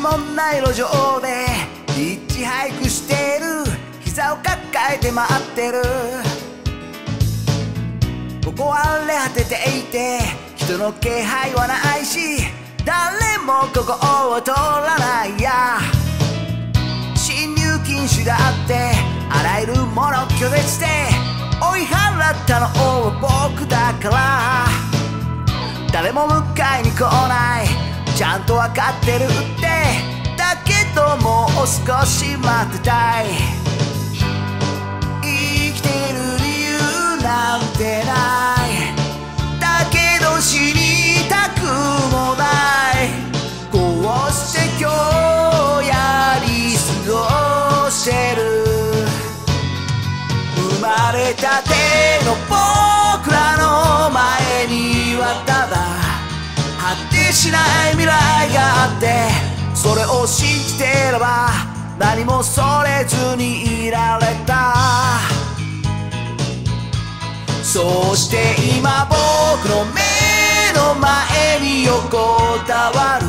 もない路上でヒッチハイクしてる。膝を抱えて待ってる。ここは荒れ果てていて人の気配はないし誰もここを通らないや。侵入禁止だってあらゆるもの拒絶して追い払ったのは僕だから。誰も迎えに来ない。ちゃんと分かってるって。う少し待ってたい。生きてる理由なんてない。だけど死にたくもない。こうして今日やり過ごしてる。生まれたての僕らの前にはただ果てしない未来があって。それを信じてれば何もそれずにいられた。そして今僕の目の前に横たわる。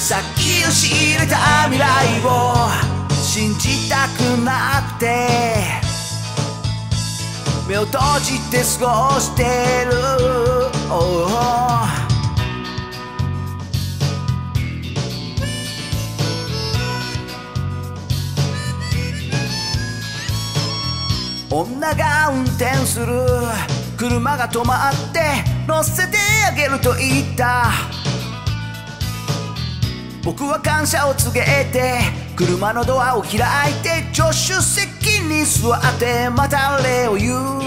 先を知れた未来を信じたくなくて。目を閉じて過ごしてる、oh が運転する。車が止まって乗せてあげると言った。僕は感謝を告げて車のドアを開いて助手席に座ってまた礼を言う。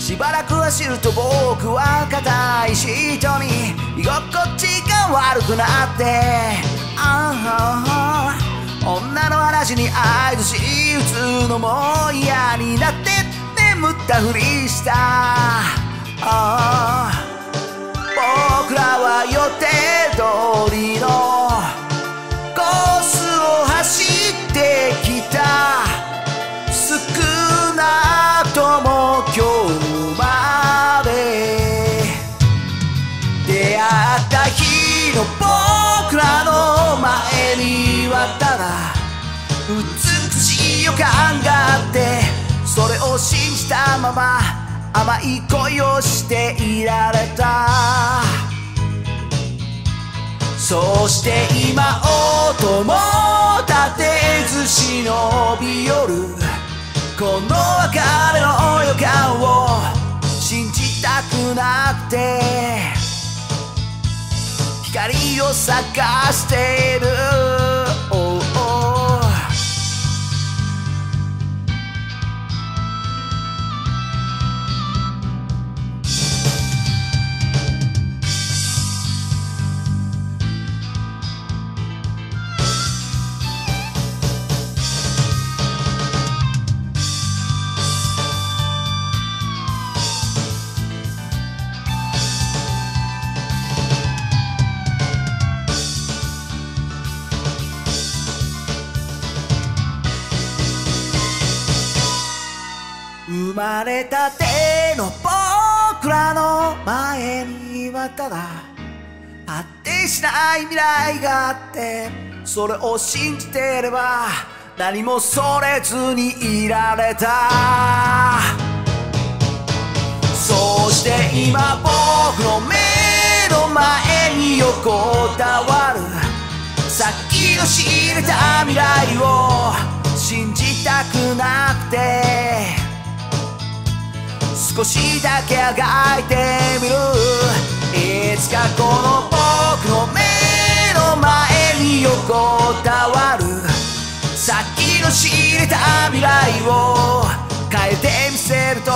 しばらく走ると僕は硬いシートに居心地が悪くなって。ああ女の話に合図し打つのも嫌に。なって眠ったふりした。僕らは予定通りのコースを走ってきた。少なくとも今日まで。出会った日の僕らの前にはた。だ甘い恋をしていられた。そして今音も立てず忍び寄る。この別れの予感を信じたくなくて。光を探している、生まれたての僕らの前にはただ果てしない未来があってそれを信じてれば何もそれずにいられた。そして今僕の目の前に横たわる。先の知れた未来を少しだけあがいてみる。いつかこの僕の目の前に横たわる。先の知れた未来を変えてみせると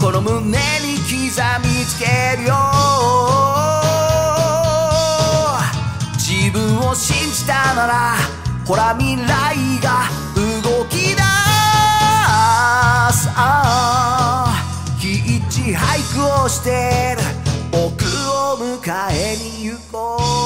この胸に刻みつけるよ。自分を信じたならほら未来がして僕を迎えに行こう。